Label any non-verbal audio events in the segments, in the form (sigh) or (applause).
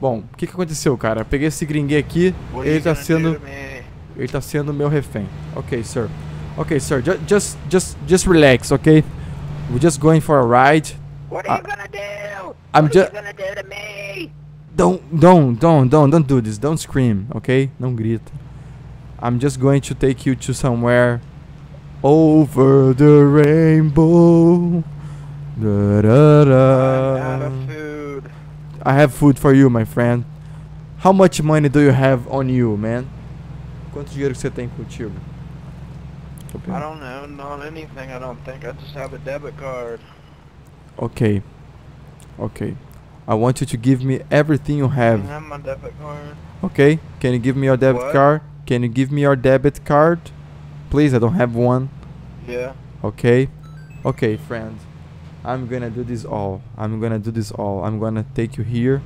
Bom, o que que aconteceu, cara? Eu peguei esse gringue aqui, are ele tá gonna sendo... me? Ele tá sendo meu refém. Ok, sir. Ok, sir. Ju just, just, just relax, ok? We're just going for a ride. What are I- you gonna do? I'm what are you gonna do to me? Don't, don't, don't, don't, don't do this. Don't scream, ok? Não grita. I'm just going to take you to somewhere over the rainbow. Da, da, da. I have food for you, my friend. How much money do you have on you, man? Quanto dinheiro você tem contigo? I don't know, not anything. I don't think. I just have a debit card. Okay. Okay. I want you to give me everything you have. have my debit card? Okay? Can you give me your debit What? card? Can you give me your debit card? Please, I don't have one. Yeah. Okay? Okay, friend. I'm gonna do this all. I'm gonna do this all. I'm gonna take you here.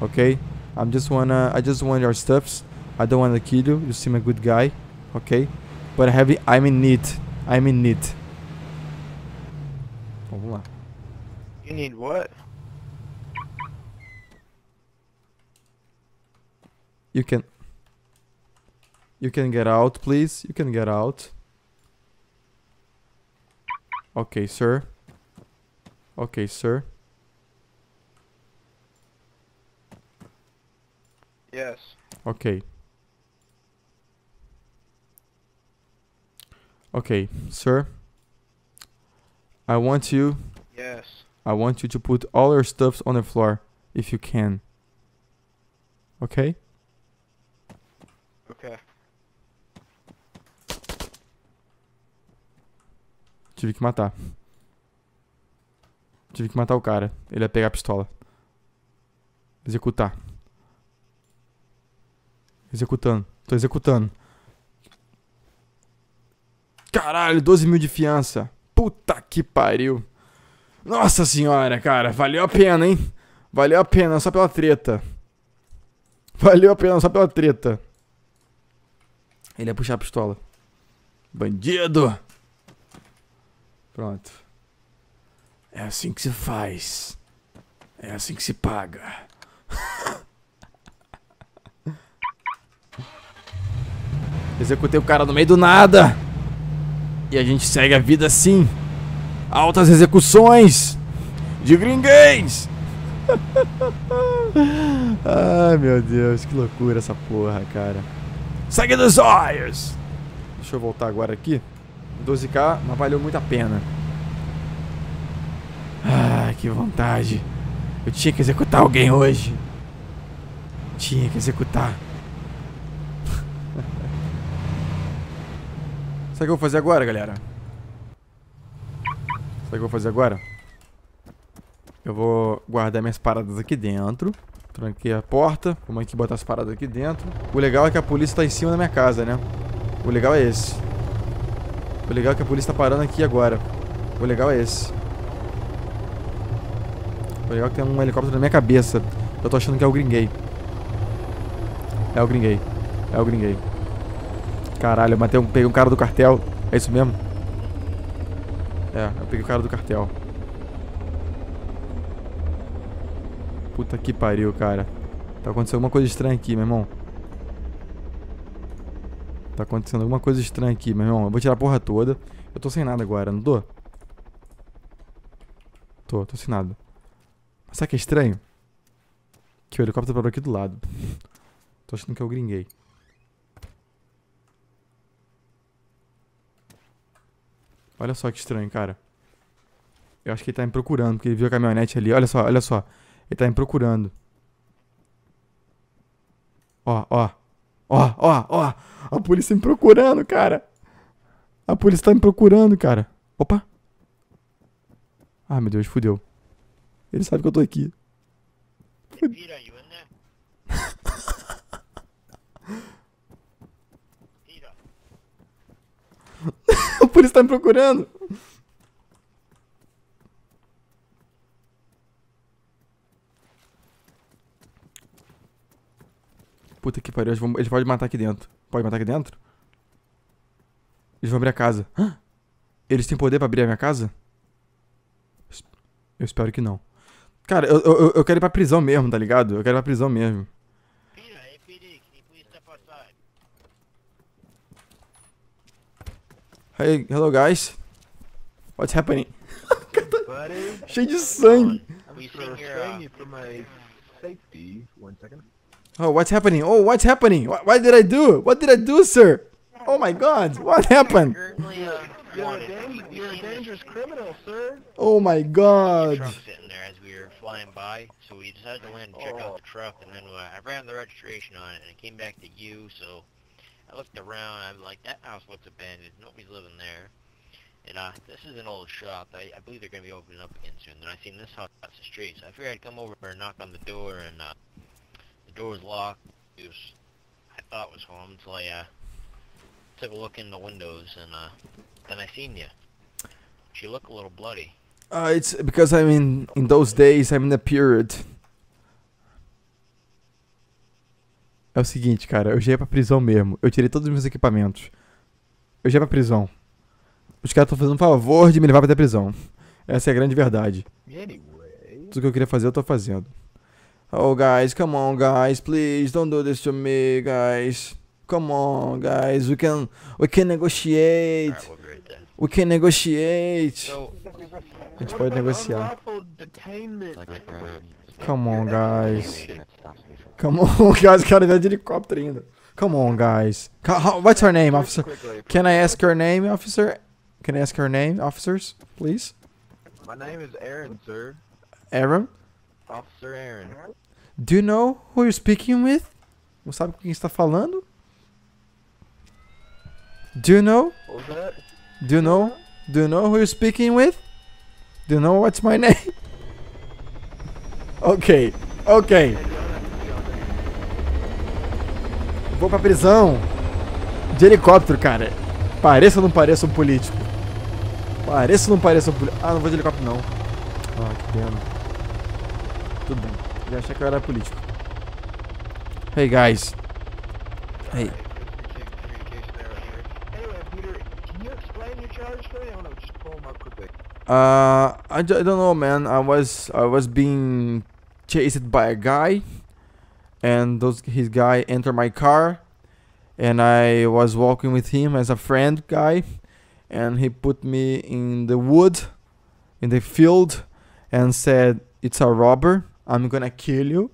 Okay? I'm just wanna I just want your stuffs. I don't wanna kill you. You seem a good guy. Okay? But I have it, I'm in need. I'm in need. Oh, Vamos lá. You need what? You can You can get out, please. You can get out. Okay, sir. Okay, sir. Yes. Okay. Okay, sir. I want you Yes. I want you to put all your stuffs on the floor if you can. Okay? Okay. Tive que matar. Tive que matar o cara. Ele ia pegar a pistola. Executar. Executando. Tô executando. Caralho, 12 mil de fiança. Puta que pariu. Nossa senhora, cara. Valeu a pena, hein? Valeu a pena só pela treta. Valeu a pena só pela treta. Ele ia puxar a pistola. Bandido! Pronto. É assim que se faz. É assim que se paga. (laughs) Executei o cara no meio do nada. E a gente segue a vida assim. Altas execuções de gringuês. (laughs) Ai meu Deus, que loucura essa porra, cara. Segue dos olhos. Deixa eu voltar agora aqui. 12k, mas valeu muito a pena. Que vontade. Eu tinha que executar alguém hoje. Tinha que executar. Sabe o que eu vou fazer agora, galera? Sabe o que eu vou fazer agora? Eu vou guardar minhas paradas aqui dentro. Tranquei a porta. Vamos aqui botar as paradas aqui dentro. O legal é que a polícia tá em cima da minha casa, né? O legal é esse. O legal é que a polícia tá parando aqui agora. O legal é esse. Legal que tem um helicóptero na minha cabeça. Eu tô achando que é o gringuei. É o gringuei. É o gringuei. Caralho, eu matei um, peguei um cara do cartel. É isso mesmo? É, eu peguei o cara do cartel. Puta que pariu, cara. Tá acontecendo alguma coisa estranha aqui, meu irmão. Tá acontecendo alguma coisa estranha aqui, meu irmão. Eu vou tirar a porra toda. Eu tô sem nada agora, não tô? Tô, tô sem nada. Sabe o que é estranho? Que o helicóptero parou aqui do lado. tô achando que o gringuei. Olha só que estranho, cara. Eu acho que ele tá me procurando, porque ele viu a caminhonete ali. Olha só, olha só. Ele tá me procurando. Ó, ó. Ó, ó, ó. A polícia me procurando, cara. A polícia tá me procurando, cara. Opa. Ah, meu Deus, fudeu. Ele sabe que eu tô aqui. Peter, you in there? Peter. A polícia tá me procurando. Puta que pariu, eles, vão, eles podem matar aqui dentro. Pode matar aqui dentro? Eles vão abrir a casa. Eles têm poder pra abrir a minha casa? Eu espero que não. Cara, eu, eu, eu quero ir pra prisão mesmo, tá ligado? Eu quero ir pra prisão mesmo. Peter, APD, can you please step outside? Hey, hello guys. What's happening? Cheio de sangue. Uh. Oh, what's happening? Oh, what's happening? What, what did I do? What did I do, sir? Oh my god, what happened? You're a, dangerous criminal, sir. Oh my god. Truck sitting there as we were flying by, so we decided to land and check Oh. out the truck, and then uh, I ran the registration on it, and it came back to you, so I looked around, I'm like, that house looks abandoned, nobody's living there. And uh, this is an old shop, I, I believe they're going to be opening up again soon, and I seen this house across the street, so I figured I'd come over and knock on the door, and uh, the door was locked, it was, I thought it was home, until I uh, took a look in the windows, and uh, then I seen you. She looked a little bloody. Uh, it's because I'm in in those days I'm in a period. É o seguinte, cara, eu já ia pra prisão mesmo. Eu tirei todos os meus equipamentos. Eu já ia pra prisão. Os caras estão fazendo um favor de me levar pra até prisão. Essa é a grande verdade. Tudo que eu queria fazer, eu tô fazendo. Oh, guys, come on, guys, please, don't do this to me, guys. Come on, guys, we can, we can negotiate. There. We can negotiate. So, A gente pode negociar. Come on, guys. Come on, (laughs) guys, o cara veio de helicóptero ainda. Come on, guys. What's her name, officer? Can I ask her name, officer? Can I ask her name, officers, please? My name is Aaron, sir. Aaron? Officer Aaron. Do you know who you're speaking with? Não sabe com quem está falando? Do you know? What was that? Do you know? Do you know who you're speaking with? Do you know what's my name? (laughs) Ok, ok. Vou pra prisão. De helicóptero, cara. Pareça ou não pareça um político? Pareça ou não pareça um político? Ah, não vou de helicóptero não. Ah, que pena. Tudo bem. Já achei que eu era político. Hey guys. Hey. Uh, I, I don't know, man. I was I was being chased by a guy, and those his guy entered my car, and I was walking with him as a friend guy, and he put me in the wood, in the field, and said, "It's a robber. I'm gonna kill you,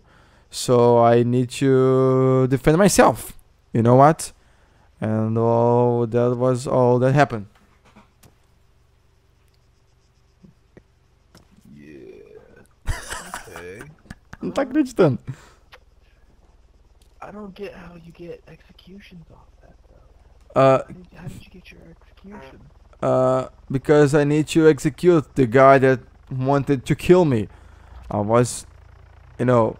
so I need to defend myself." You know what? And all that was all that happened. Yeah. Não tá acreditando. I don't get how you get executions off that, though. Uh, How did, how did you get your execution? uh, because I need to execute the guy that wanted to kill me. I was, you know?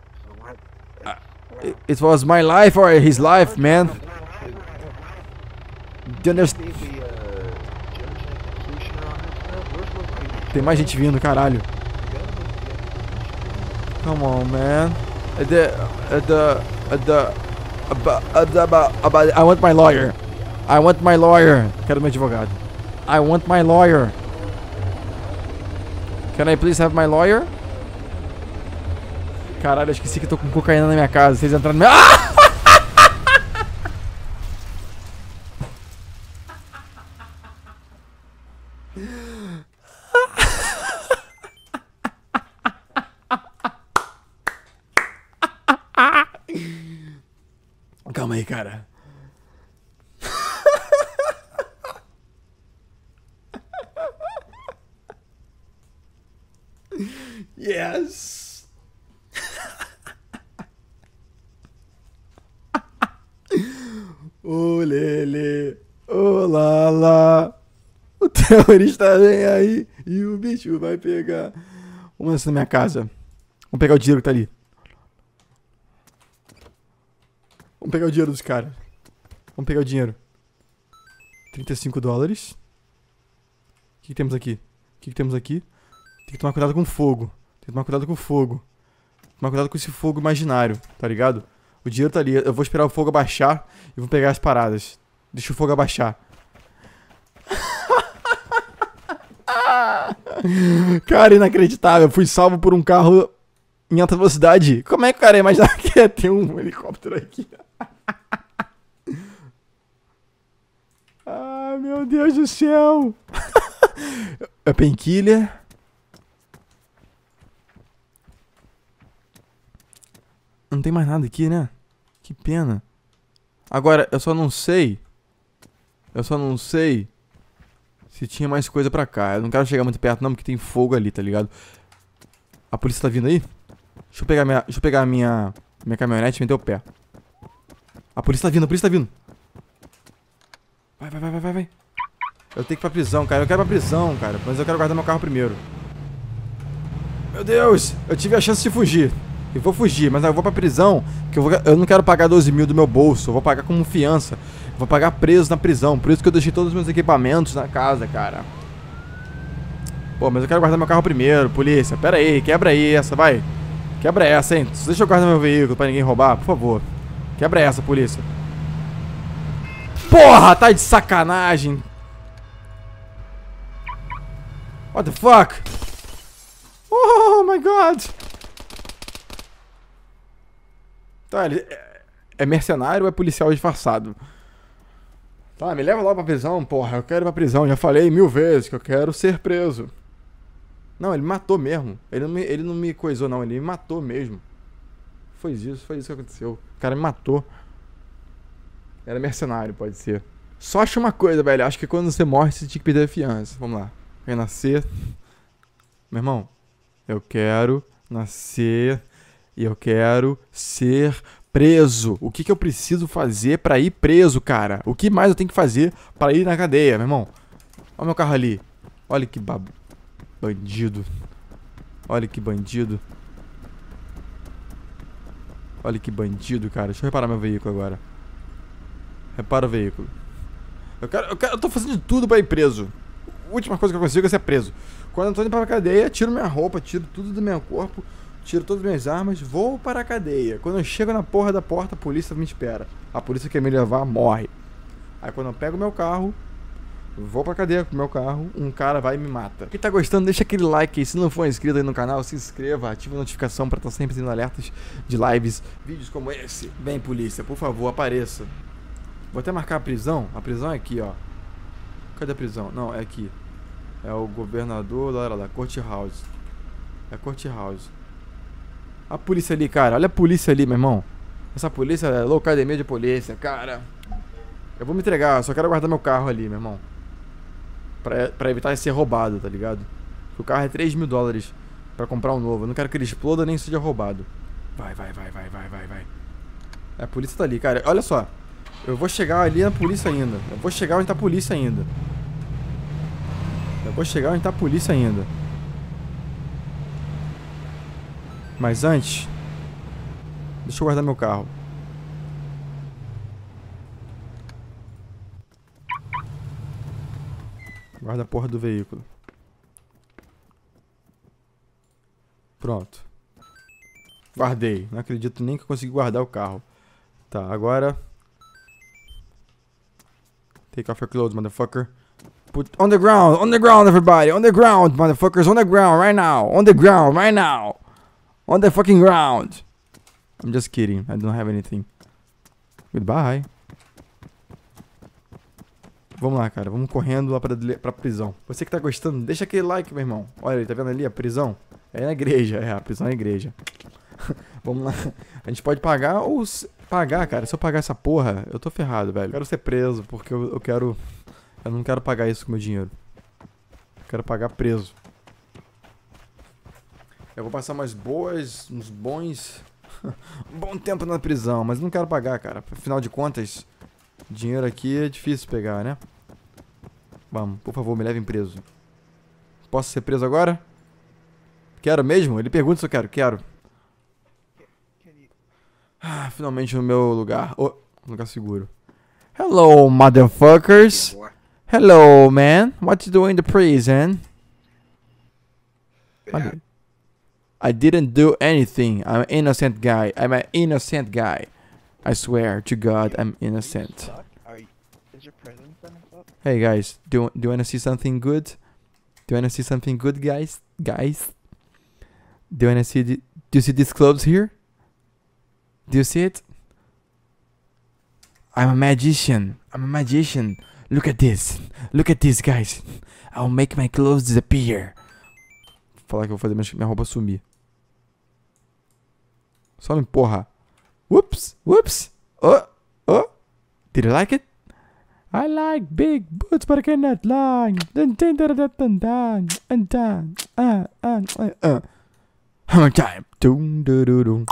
Uh, it, it was my life or his life, man. Do you understand? Uh, judge and executioner on this stuff? We're supposed to be Tem mais gente vindo, caralho. Come on, man. Aba- I want my lawyer. I want my lawyer. Quero meu advogado. I want my lawyer. Can I please have my lawyer? Caralho, eu esqueci que eu tô com cocaína na minha casa. Vocês entraram no meu... Ah! Calma aí, cara. yes. Ô Lele, o terrorista vem aí e o bicho vai pegar. Vamos nessa na minha casa. Vamos pegar o dinheiro que tá ali. Vamos pegar o dinheiro dos caras. Vamos pegar o dinheiro. 35 dólares. O que, que temos aqui? O que, que temos aqui? Tem que tomar cuidado com o fogo. Tem que tomar cuidado com o fogo. Tomar cuidado com esse fogo imaginário, tá ligado? O dinheiro tá ali. Eu vou esperar o fogo abaixar e vou pegar as paradas. Deixa o fogo abaixar. (laughs) Cara, inacreditável. Eu fui salvo por um carro em alta velocidade. Como é que o cara ia imaginar (laughs) que ia ter um helicóptero aqui? Ah, meu Deus do céu. (laughs) é painkiller. Não tem mais nada aqui, né? Que pena. Agora, eu só não sei. Eu só não sei se tinha mais coisa pra cá. Eu não quero chegar muito perto, não, porque tem fogo ali, tá ligado? A polícia tá vindo aí? Deixa eu pegar minha. Deixa eu pegar minha. Minha caminhonete e meter o pé. A polícia tá vindo, a polícia tá vindo. Vai, vai, vai, vai, vai. Eu tenho que ir pra prisão, cara. Eu quero ir pra prisão, cara. Mas eu quero guardar meu carro primeiro. Meu Deus! Eu tive a chance de fugir. Eu vou fugir, mas eu vou pra prisão. Que eu, vou, eu não quero pagar 12 mil do meu bolso. Eu vou pagar como fiança. Eu vou pagar preso na prisão. Por isso que eu deixei todos os meus equipamentos na casa, cara. Pô, mas eu quero guardar meu carro primeiro, polícia. Pera aí, quebra aí essa, vai. Quebra essa, hein. Deixa eu guardar meu veículo pra ninguém roubar, por favor. Quebra essa, polícia. Porra, tá de sacanagem. What the fuck? Oh my god. Tá, ele é, é mercenário ou é policial disfarçado? Tá, me leva logo pra prisão, porra. Eu quero ir pra prisão. Já falei mil vezes que eu quero ser preso. Não, ele matou mesmo. Ele não me, ele não me coisou, não. Ele me matou mesmo. Foi isso, foi isso que aconteceu. O cara me matou. Era mercenário, pode ser. Só acho uma coisa, velho. Acho que quando você morre, você tinha que pedir a fiança. Vamos lá. Renascer. Meu irmão, eu quero nascer e eu quero ser preso. O que, que eu preciso fazer para ir preso, cara? O que mais eu tenho que fazer para ir na cadeia, meu irmão? Olha meu carro ali. Olha que bab... bandido. Olha que bandido. Olha que bandido, cara. Deixa eu reparar meu veículo agora. Repara o veículo. Eu, quero, eu, quero, eu tô fazendo de tudo pra ir preso. A última coisa que eu consigo é ser preso. Quando eu tô indo pra cadeia, tiro minha roupa, tiro tudo do meu corpo tiro todas as minhas armas, vou para a cadeia. Quando eu chego na porra da porta, a polícia me espera. A polícia quer me levar, morre. Aí quando eu pego meu carro, vou pra cadeia com meu carro, um cara vai e me mata. Quem tá gostando, deixa aquele like aí. Se não for inscrito aí no canal, se inscreva, ative a notificação para estar sempre tendo alertas de lives, vídeos como esse. Vem polícia, por favor, apareça. Vou até marcar a prisão. A prisão é aqui, ó. Cadê a prisão? Não, é aqui. É o governador lá, lá, lá Court House. É Court House. A polícia ali, cara. Olha a polícia ali, meu irmão. Essa polícia é loucademia de polícia, cara. Eu vou me entregar, só quero guardar meu carro ali, meu irmão. Pra, pra evitar ser roubado, tá ligado? O carro é 3 mil dólares pra comprar um novo. Eu não quero que ele exploda nem seja roubado. Vai, vai, vai, vai, vai, vai, vai. A polícia tá ali, cara. Olha só. Eu vou chegar ali na polícia ainda. Eu vou chegar onde tá a polícia ainda. Eu vou chegar onde tá a polícia ainda. Mas antes, deixa eu guardar meu carro. Guarda a porra do veículo. Pronto. Guardei. Não acredito nem que eu consegui guardar o carro. Tá, agora... Take off your clothes, motherfucker. Put on the ground, on the ground, everybody. On the ground, motherfuckers. On the ground right now. On the ground right now. On the fucking ground. I'm just kidding. I don't have anything. Goodbye. Vamos lá, cara. Vamos correndo lá pra, pra prisão. Você que tá gostando, deixa aquele like, meu irmão. Olha, tá vendo ali a prisão? É na igreja. É, a prisão é a igreja. (laughs) Vamos lá. A gente pode pagar ou... Pagar, cara. Se eu pagar essa porra, eu tô ferrado, velho. Eu quero ser preso, porque eu, eu quero... Eu não quero pagar isso com meu dinheiro. Eu quero pagar preso. Eu vou passar mais boas, uns bons. (laughs) um bom tempo na prisão, mas não quero pagar, cara. Afinal de contas, dinheiro aqui é difícil pegar, né? Vamos, por favor, me levem preso. Posso ser preso agora? Quero mesmo? Ele pergunta se eu quero. Quero. Ah, finalmente no meu lugar. Oh, lugar seguro. Hello, motherfuckers. Hello, man. What you doing in the prison? I didn't do anything. I'm an innocent guy. I'm an innocent guy. I swear to God, I'm innocent. Hey guys, do do you wanna see something good? Do you wanna see something good, guys? Guys, do you wanna see the, Do you see these clothes here? Do you see it? I'm a magician. I'm a magician. Look at this. Look at this, guys. I'll make my clothes disappear. Vou falar que eu vou fazer minha roupa sumir. Só não empurra. Whoops. Whoops. Oh. Oh. Did you like it? I like big boots, but I cannot lie. Uh. Hammer time. Dum, dum, dum, dum.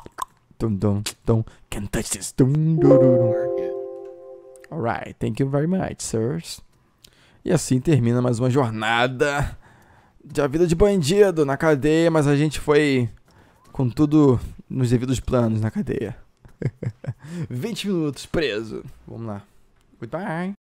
Can't touch this. Alright, thank you very much, sirs. E assim termina mais uma jornada de a vida de bandido na cadeia, mas a gente foi com tudo nos devidos planos na cadeia. (laughs) 20 minutos preso. Vamos lá. Goodbye.